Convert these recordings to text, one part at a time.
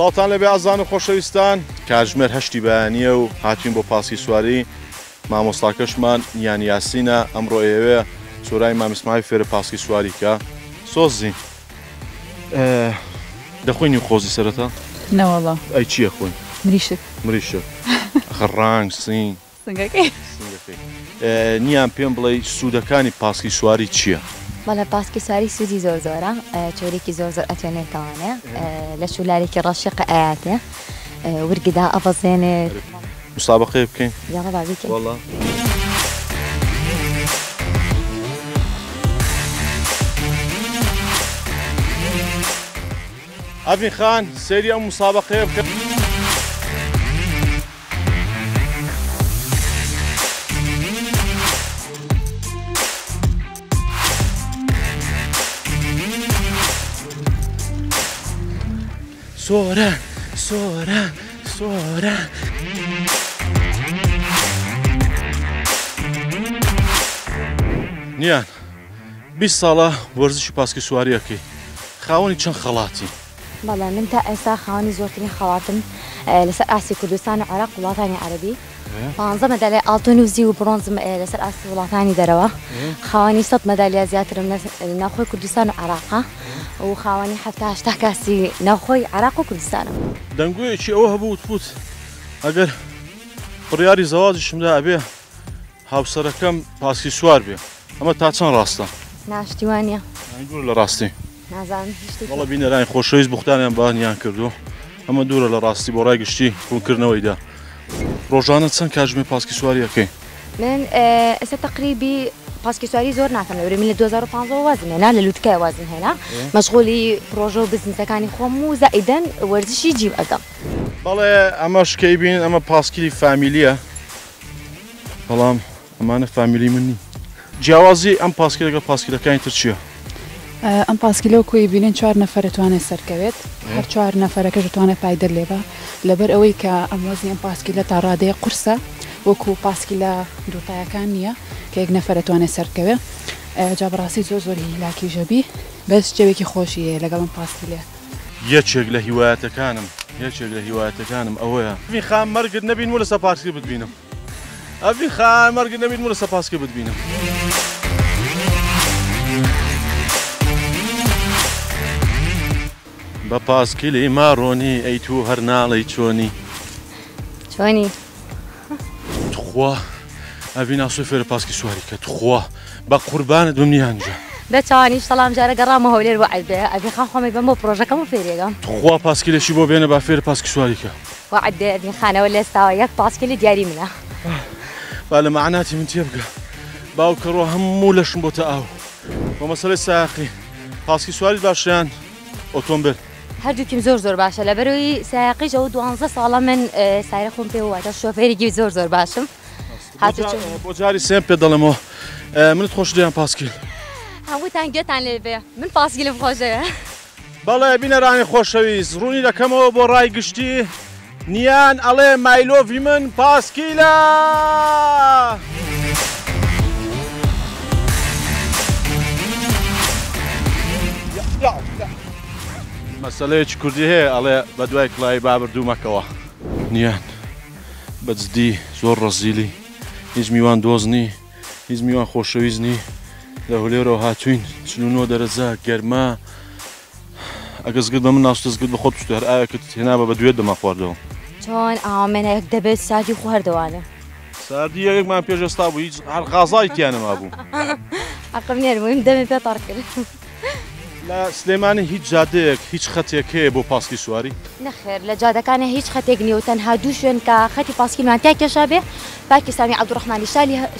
سلااوان لەبێ ئازان و خۆشەویستان کاتژمێر هەشتی بەیانە و هاتیم بۆ پاسی سواری مامۆستاکەشمان یان یاسینە ئەمڕۆ ئێوێ سورای مامسمای فێرە پاسکی سواریکە سۆزی دەخۆینی خۆزی سەرەتا؟ نەوەڵە ئەی چییە خۆین؟ مریشک مریشە ڕنگ سین نییان پێم بڵێ سوودەکانی پاسکی سواری چییە؟ والا باسكي ساري سوزي زور زورا توريكي زور زور اتوني كوانا لشو لاريك الرشيق اياتي ورقدا افزينت مسابقة يبكي يلا بعديك والله أبي خان سيريا مسابقة يبكي سۆران سۆران سۆران. نییان بی ساڵە وەرزش و پاسکە سوواریەکەی خاوەنی چەند خەڵاتی بەڵێ من تا ئێستا خاوەنی زۆرترین خەڵاتم لەسەر ئاسی کوردستان و عراق وڵاتانی عەربی پانزە مەدالای ئالتۆن و زی و برۆنزم لەسەر ئاسی وڵاتانی دەرەوە خاوەنی سەد مەدالیا زیاترم ناخۆی کوردستان و عراقا و خاوەنی هەفتهشتا کاسی ناوخۆی عراق و کوردستانم دەنگویەکی ئەوە هەبوو وتپوت ئەگەر بڕیاری زەوازیشمدا ئەبێ هاوسەرەکەم پاسی سوار بێ ئەمە تا چەند ڕاستە ناشتیوانە لە ڕاستی بەڵە بینەرانی خۆشەویست بختانیان بانیان کردو ئەمە دوورە لە ڕاستی بۆ ڕای گشتی کوونکردنەوەیدا ڕۆژانە چەند کاتژمێ پاسکی سواریەکەی من ئەستا تقریبی پاسکی سواری زۆر ناکەم من لە 2015 وازن هێنا لە لوتکای وازن هێنا مەشغۆلی پرۆژە و بزنسەکانی خۆم و زائیدەن وەرزشی جیم ئەدەم بەڵێ ئەمە شکەی بین ئەمە پاسکیلی فامیلیە بەڵام ئەمانە فامیلی منی جیاوازی ئەم پاسکی لەگە پاسکیلەکانی تر چییە ئەم پاسکیلەوە کوی بینین چوار نەفرەتوانێت سەرکەوێت هەر چوار نەفرەکەش توانێت پایدە لێبە لەبەر ئەوەی کە ئەمۆزیان پاسکی لە تاڕادەیە قورسە وەکو پاسکی لە دووپایەکان نییە کە یک نەفرەتوانێ سەرکەوێ جابڕاستی زۆ زۆری هیلاکی ژەبی بەس جەوێکی خۆشی هەیە لەگەڵم پاسکی لێ یەکێک لە هیوایەتەکانم یەکێک لە هیوایەتەکانم ئەوەیە می خام مەرگت نەبین وە لە سەپارسی ببینم ئەفی خام مەرگ نەبین وە لە سەپاسکە ببینم. با بە پاسکیلی مارونی ای تو هەر ناڵی چونی چۆنی توخوا ئەوی ناسوی فێر پاسکی سواری که تخوا با قربان دومنی توخوا ده قوربانت سلام دەچوانی سەسلام جارە گەڕامەوە لێر وعد بێ ئەبی خاخۆمی بەم بۆ پرۆژەکەم و فێرێگەم توخوا پاسکیلێکی بۆ بێنە با فێر پاسکی سواریکە وعد دێبین خانەوە لێستاوە یەک پاسکیلی دیاری منە با لە معناتی من تێ بگە باوکەڕۆ هەموو لەشم بۆتە ئاو بۆ مەسەی ساقی پاسکی سواری باشیان ئۆتۆمبیل هر دو کیم زۆر زۆر باشە لە سعی سایقیش ئەو دوانزە ساڵە من سایرە خۆم پێ واتە شۆفێرێکی زۆر زۆر باشم بۆ جاری سێم پێ دەڵێمەوە منت خۆش دیم پاسکیل هەوتان گوێتان لێبێ من پاسگیلم خۆشەیە بەڵێ بله، بینەرانی خۆشەویست ڕوونی دەکەمەوە بۆ ڕای گشتی نیان ئەڵێ مایلۆڤی من پاسکیلە! مەسلەیەکی کوردی هەیە ئەڵێ بە دوای کلای بابر دوومەکەوە نیان بەجددی زۆر ڕزیلی هیچ میوان دۆزنی هیچ میوان خۆشەویزنی لە هولێرەوە هاتوین چنوۆ دەرەزە گەرما ئەگەزگرت بە من ناستزگرت بە خۆت پشت هەر ئاەکەت هێنا بە دوێت دەما خواردەوە چۆن ئامێنەیەک دەبێت سادی خواردەوانە سادی یەکمان پێشێستا بوو هیچ هەر غازایتیانەما بوو عقم نێرمیم دەمێ پێ تاڕ کرد. لە سلێمانی هیچ جادەیەک هیچ خەتێک هەیە بۆ پاسکی سواری نەخێر لە جادەکانە هیچ خەتێک نیە و تەنها دوو شوێن کە خەتی پاسکیمان تا کێشا بێ پاکستانی عبدوڕحمانی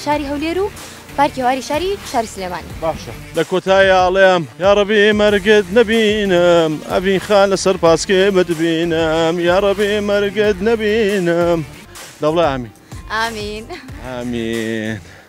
شاری هەولێر و پارکی هواری شاری شاری سلێمانی باشە لە کۆتایە ئاڵێم یاڕەبی مەرگت نەبینم ئەبی خان لەسەر پاسکێ بدبینم یاڕەبی مەرگت نەبینم دەڵێ ئامین ئامین ئامین.